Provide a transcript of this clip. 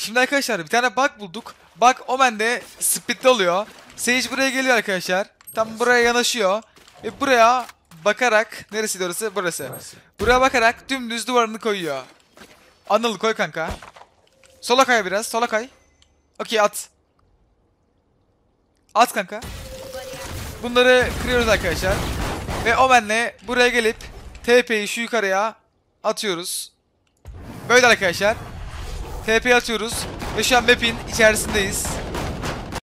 Şimdi arkadaşlar bir tane bug bulduk. Bug Omen'de split'te oluyor. Sage buraya geliyor arkadaşlar. Tam buraya yanaşıyor. Ve buraya bakarak neresi orası? Burası. Burası. Buraya bakarak dümdüz duvarını koyuyor. Anıl koy kanka. Sola kay biraz. Sola kay. Okey at. At kanka. Bunları kırıyoruz arkadaşlar. Ve Omen'le buraya gelip TP'yi şu yukarıya atıyoruz. Böyle arkadaşlar. TP atıyoruz. Ve şu an map'in içerisindeyiz.